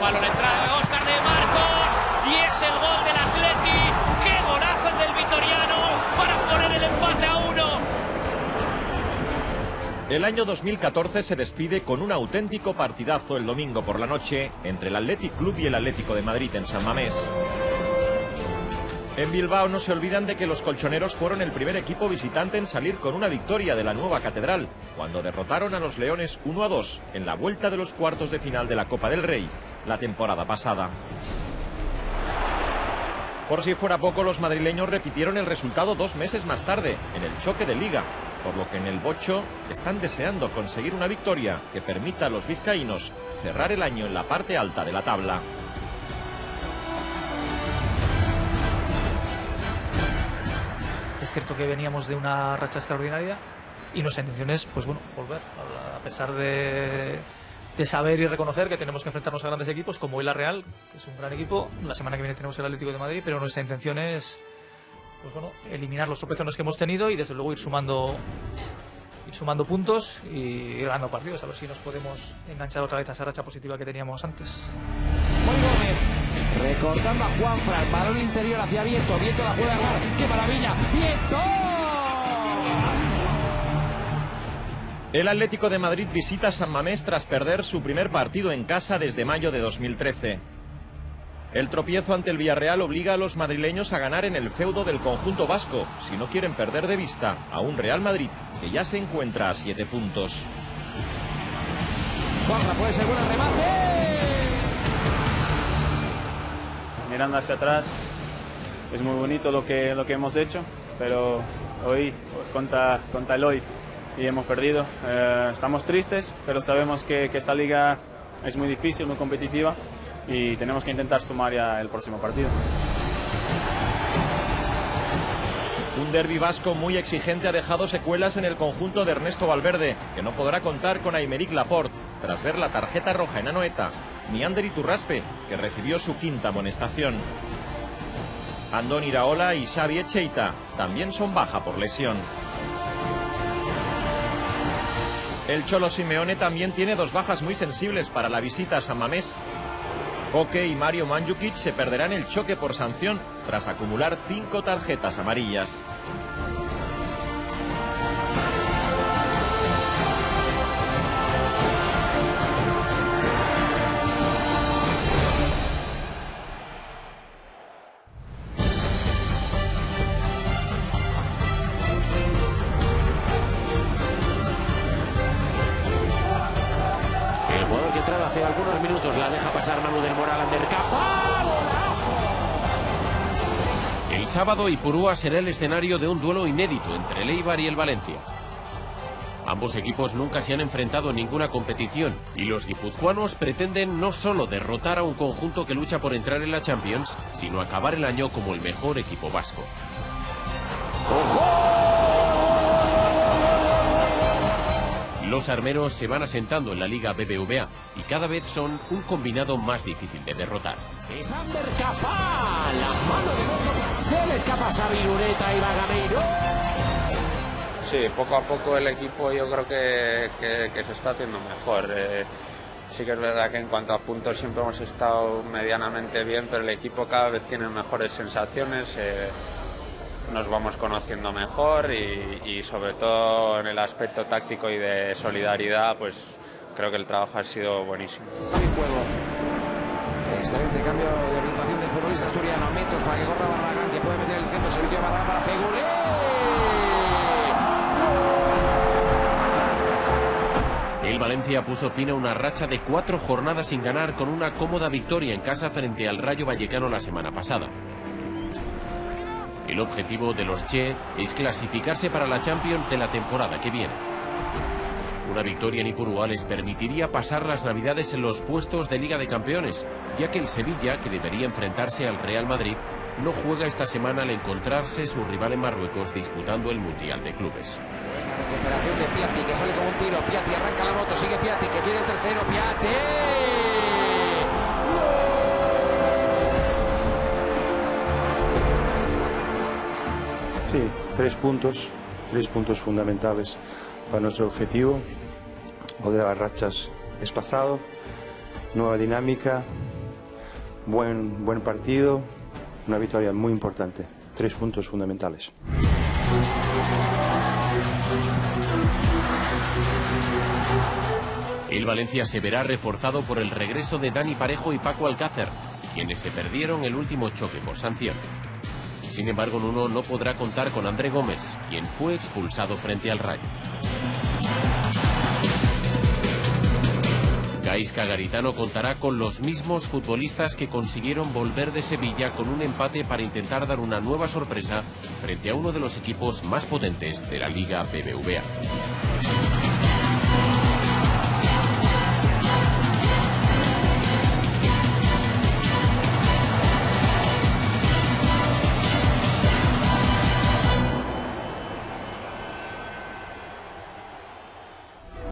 palo, la entrada de Oscar de Marcos y es el gol del Atleti. ¡Qué golazo el del Vitoriano para poner el empate a uno! El año 2014 se despide con un auténtico partidazo el domingo por la noche entre el Athletic Club y el Atlético de Madrid en San Mamés. En Bilbao no se olvidan de que los colchoneros fueron el primer equipo visitante en salir con una victoria de la nueva catedral, cuando derrotaron a los Leones 1 a 2 en la vuelta de los cuartos de final de la Copa del Rey la temporada pasada. Por si fuera poco, los madrileños repitieron el resultado dos meses más tarde, en el choque de liga, por lo que en el Bocho están deseando conseguir una victoria que permita a los vizcaínos cerrar el año en la parte alta de la tabla. Es cierto que veníamos de una racha extraordinaria y nuestra intención es, pues bueno, volver. A pesar de, de saber y reconocer que tenemos que enfrentarnos a grandes equipos como el Real, que es un gran equipo. La semana que viene tenemos el Atlético de Madrid, pero nuestra intención es, pues bueno, eliminar los tropezones que hemos tenido y desde luego ir sumando ir sumando puntos y ir ganando partidos, a ver si nos podemos enganchar otra vez a esa racha positiva que teníamos antes. Recortando a Juanfran, balón interior hacia Vieto, Vieto la puede agarrar, ¡qué maravilla! ¡Vieto! El Atlético de Madrid visita San Mamés tras perder su primer partido en casa desde mayo de 2013. El tropiezo ante el Villarreal obliga a los madrileños a ganar en el feudo del conjunto vasco, si no quieren perder de vista a un Real Madrid que ya se encuentra a siete puntos. Puede ser buen remate. Mirando hacia atrás, es muy bonito lo que, lo que hemos hecho, pero hoy contra, contra el hoy y hemos perdido. Eh, estamos tristes, pero sabemos que, que, esta liga es muy difícil, muy competitiva y tenemos que intentar sumar ya el próximo partido. Un derbi vasco muy exigente ha dejado secuelas en el conjunto de Ernesto Valverde, que no podrá contar con Aymeric Laporte tras ver la tarjeta roja en Anoeta, ni Ander Iturraspe, que recibió su quinta amonestación. Andón Iraola y Xavi Echeita también son baja por lesión. El Cholo Simeone también tiene dos bajas muy sensibles para la visita a San Mamés. Coque y Mario Mandzukic se perderán el choque por sanción tras acumular cinco tarjetas amarillas. Hace algunos minutos la deja pasar Manu del Moral Andercapa. ¡Golazo! El sábado Ipurúa será el escenario de un duelo inédito entre el Eibar y el Valencia. Ambos equipos nunca se han enfrentado en ninguna competición y los guipuzcoanos pretenden no solo derrotar a un conjunto que lucha por entrar en la Champions, sino acabar el año como el mejor equipo vasco. Los armeros se van asentando en la Liga BBVA y cada vez son un combinado más difícil de derrotar. Es Andercapa. La mano de Borja. Se le escapa a Sabirureta y Bagameiro. Sí, poco a poco el equipo yo creo que, que, que se está haciendo mejor. Eh, sí que es verdad que en cuanto a puntos siempre hemos estado medianamente bien, pero el equipo cada vez tiene mejores sensaciones. Eh, nos vamos conociendo mejor y, y, sobre todo en el aspecto táctico y de solidaridad, pues creo que el trabajo ha sido buenísimo. Excelente cambio de orientación del futbolista asturiano. A metros para que corra Barragán, que puede meter el centro. Servicio de Barragán para Fegulé. El Valencia puso fin a una racha de cuatro jornadas sin ganar con una cómoda victoria en casa frente al Rayo Vallecano la semana pasada. El objetivo de los Che es clasificarse para la Champions de la temporada que viene. Una victoria en Ipurúa les permitiría pasar las Navidades en los puestos de Liga de Campeones, ya que el Sevilla, que debería enfrentarse al Real Madrid, no juega esta semana al encontrarse su rival en Marruecos disputando el Mundial de Clubes. Buena recuperación de Piatti, que sale como un tiro. Piatti arranca la moto, sigue Piatti, que quiere el tercero. Piatti. Sí, tres puntos, tres puntos fundamentales para nuestro objetivo. O de las rachas es pasado, nueva dinámica, buen, buen partido, una victoria muy importante, tres puntos fundamentales. El Valencia se verá reforzado por el regreso de Dani Parejo y Paco Alcácer, quienes se perdieron el último choque por sanción. Sin embargo, Nuno no podrá contar con André Gómez, quien fue expulsado frente al Rayo. Gaisca Garitano contará con los mismos futbolistas que consiguieron volver de Sevilla con un empate para intentar dar una nueva sorpresa frente a uno de los equipos más potentes de la Liga BBVA.